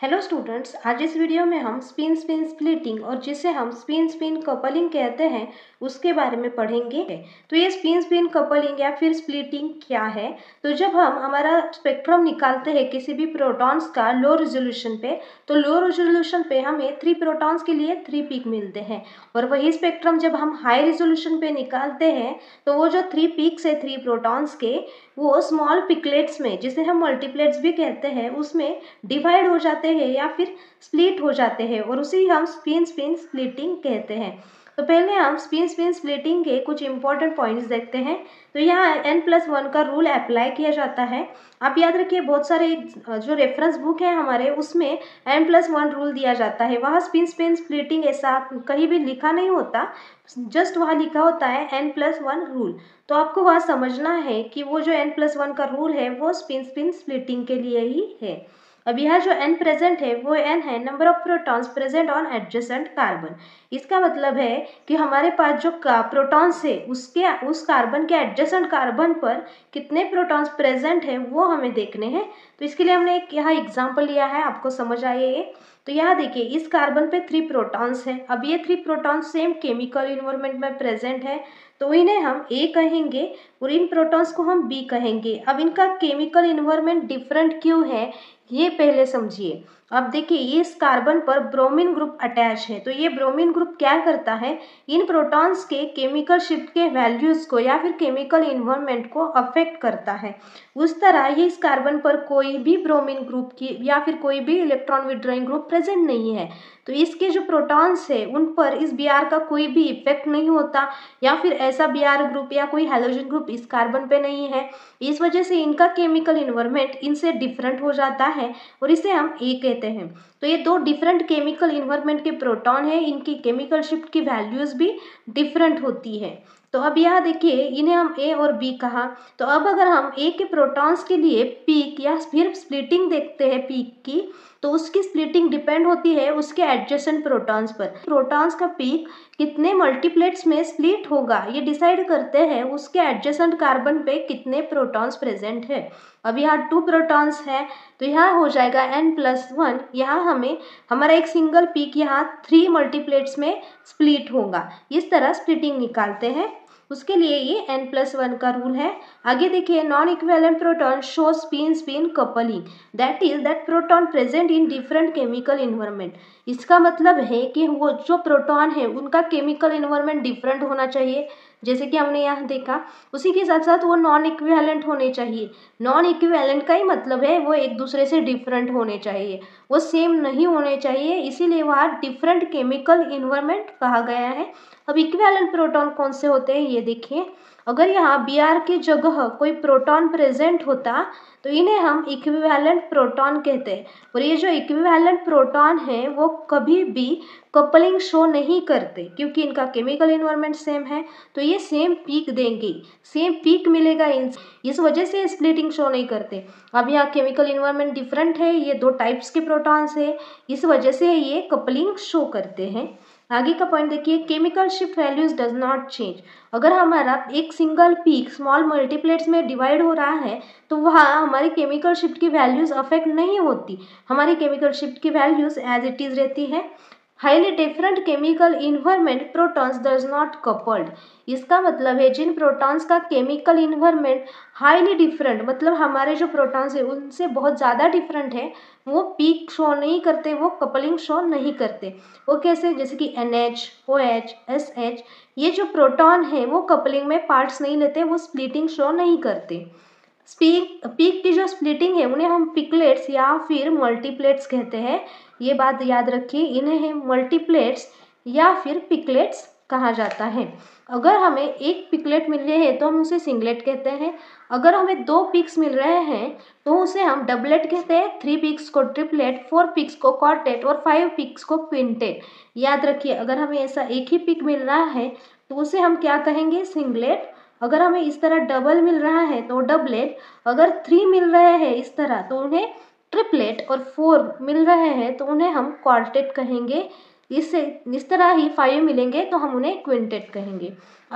Hello students आज इस video में हम स्पिन स्पिन स्प्लिटिंग और जिसे हम स्पिन स्पिन कपलिंग कहते हैं, उसके बारे में पढ़ेंगे। तो ये स्पिन स्पिन कपलिंग या फिर स्प्लिटिंग क्या है? तो जब हम हमारा स्पेक्ट्रम निकालते हैं किसी भी प्रोटॉन्स का लो रेजोल्यूशन पे तो लो रेजोल्यूशन पे हमें थ्री प्रोटॉन्स के लिए थ्री पीक मिलते हैं। और वही स्पेक्ट्रम जब हम हाई रेजोल्यूशन पे निकालते हैं तो वो जो थ्री पिक्स है थ्री प्रोटॉन्स के, वो स्मॉल पिकलेट्स में, जिसे हम मल्टीप्लेट्स भी कहते हैं, उसमें डिवाइड हो जाते हैं या फिर स्प्लिट हो जाते हैं और उसी हम स्पिन स्पिन स्प्लिटिंग कहते हैं। तो पहले हम स्पिन स्पिन स्प्लिटिंग के कुछ इंपॉर्टेंट पॉइंट्स देखते हैं। तो यहाँ एन प्लस वन का रूल अप्लाई किया जाता है। आप याद रखिए, बहुत सारे जो रेफरेंस बुक है हमारे, उसमें एन प्लस वन रूल दिया जाता है। वहाँ स्पिन स्पिन स्प्लिटिंग ऐसा कहीं भी लिखा नहीं होता। जस्ट वहाँ लिखा होता है एन प्लस वन रूल तो आपको वहाँ समझना है कि वो जो एन प्लस वन का रूल है, वो स्पिन स्पिन स्प्लिटिंग के लिए ही है। अब यहाँ जो n प्रेजेंट है, वो n है number of protons present on adjacent carbon इसका मतलब है कि हमारे पास जो प्रोटॉन्स है, उसके, उस कार्बन के एडजेसेंट कार्बन पर कितने प्रोटॉन्स प्रेजेंट है, वो हमें देखने हैं। तो इसके लिए हमने एक यहाँ एग्ज़ाम्पल लिया है, आपको समझ आइए ये। तो यहाँ देखिए, इस कार्बन पे थ्री प्रोटॉन्स हैं। अब ये three protons same chemical environment में प्रेजेंट है। तो इन्हें हम ए कहेंगे, और इन प्रोटॉन्स को हम बी कहेंगे। अब इनका केमिकल इन्वायरमेंट डिफरेंट क्यों है, ये पहले समझिए। अब देखिए, ये इस कार्बन पर ब्रोमीन ग्रुप अटैच है। तो ये ब्रोमीन ग्रुप क्या करता है? इन प्रोटॉन्स के केमिकल शिफ्ट के वैल्यूज़ को या फिर केमिकल इन्वायरमेंट को अफेक्ट करता है। उस तरह ये इस कार्बन पर कोई भी ब्रोमीन ग्रुप की या फिर कोई भी इलेक्ट्रॉन विड्रॉइंग ग्रुप प्रेजेंट नहीं है। तो इसके जो प्रोटॉन्स है, उन पर इस बी का कोई भी इफ़ेक्ट नहीं होता या फिर ऐसा बी ग्रुप या कोई हेलोजन ग्रुप इस कार्बन पे नहीं है। इस वजह से इनका केमिकल इन्वायरमेंट इनसे डिफरेंट हो जाता है और इसे हम ए कहते हैं। तो ये दो डिफरेंट केमिकल इन्वायरमेंट के प्रोटॉन हैं, इनकी केमिकल शिफ्ट की वैल्यूज़ भी डिफरेंट होती है। तो अब यहाँ देखिए, इन्हें हम ए और बी कहा। तो अब अगर हम ए के प्रोटॉन्स के लिए पीक या फिर स्प्लिटिंग देखते हैं पीक की तो उसकी स्प्लिटिंग डिपेंड होती है उसके एडजेसेंट प्रोटॉन्स पर। प्रोटॉन्स का पीक कितने मल्टीप्लेट्स में स्प्लिट होगा, ये डिसाइड करते हैं उसके एडजेसेंट कार्बन पे कितने प्रोटॉन्स प्रेजेंट है। अब यहाँ टू प्रोटॉन्स है तो यहाँ हो जाएगा एन प्लस वन यहाँ हमें, हमारा एक सिंगल पीक यहाँ थ्री मल्टीप्लेट्स में स्प्लिट होगा। इस तरह स्प्लिटिंग निकालते हैं। उसके लिए ये एन प्लस वन का रूल है। आगे देखिए non equivalent proton show spin spin coupling that is that proton present in different chemical environment इसका मतलब है कि वो जो प्रोटॉन है, उनका केमिकल इन्वायरमेंट डिफरेंट होना चाहिए। जैसे कि हमने यहाँ देखा, उसी के साथ साथ वो नॉन इक्विवेलेंट होने चाहिए। नॉन इक्विवेलेंट का ही मतलब है वो एक दूसरे से डिफरेंट होने चाहिए। वो सेम नहीं होने चाहिए, इसीलिए वहाँ डिफरेंट केमिकल इन्वायरमेंट कहा गया है। अब इक्विवेलेंट प्रोटॉन कौन से होते हैं, ये देखिए। अगर यहाँ आर की जगह कोई प्रोटॉन प्रेजेंट होता तो इन्हें हम इक्विवेलेंट प्रोटॉन कहते हैं। और ये जो इक्विवेलेंट प्रोटॉन है, वो कभी भी कपलिंग शो नहीं करते, क्योंकि इनका केमिकल इन्वायरमेंट सेम है तो ये सेम पीक देंगे। सेम पीक मिलेगा इन इस वजह से स्प्लिटिंग शो नहीं करते। अब यहाँ केमिकल इन्वायरमेंट डिफरेंट है, ये दो टाइप्स के प्रोटॉन्स है। इस वजह से ये कपलिंग शो करते हैं। आगे का पॉइंट देखिए chemical shift values does not change अगर हमारा एक सिंगल पीक स्मॉल मल्टीप्लेट्स में डिवाइड हो रहा है तो वहाँ हमारी केमिकल शिफ्ट की वैल्यूज़ अफेक्ट नहीं होती। हमारी केमिकल शिफ्ट की वैल्यूज़ एज इट इज़ रहती है। Highly different chemical environment protons does not coupled इसका मतलब है, जिन प्रोटॉन्स का केमिकल इन्वायरमेंट हाईली डिफरेंट मतलब हमारे जो प्रोटॉन्स है, उनसे बहुत ज़्यादा डिफरेंट है, वो पीक शो नहीं करते, वो कपलिंग शो नहीं करते। वो कैसे? जैसे कि N H O H S H ये जो प्रोटॉन है, वो कपलिंग में पार्ट्स नहीं लेते, वो स्प्लिटिंग शो नहीं करते। स्पीक, पीक की जो स्प्लिटिंग है, उन्हें हम पिकलेट्स या फिर मल्टीप्लेट्स कहते हैं। ये बात याद रखिए, इन्हें मल्टीप्लेट्स या फिर पिकलेट्स कहा जाता है। अगर हमें एक पिकलेट मिल रही है तो हम उसे सिंगलेट कहते हैं। अगर हमें दो पिक्स मिल रहे हैं तो उसे हम डबलेट कहते हैं। थ्री पिक्स को ट्रिपलेट फोर पिक्स को कॉर्टेट और फाइव पिक्स को क्विंटेट याद रखिए, अगर हमें ऐसा एक ही पिक मिल रहा है तो उसे हम क्या कहेंगे? सिंगलेट अगर हमें इस तरह डबल मिल रहा है तो डबलेट अगर थ्री मिल रहे हैं इस तरह तो उन्हें ट्रिपलेट और फोर मिल रहे हैं तो उन्हें हम क्वार्टेट कहेंगे। इससे, इस तरह ही फाइव मिलेंगे तो हम उन्हें क्विंटेट कहेंगे। अब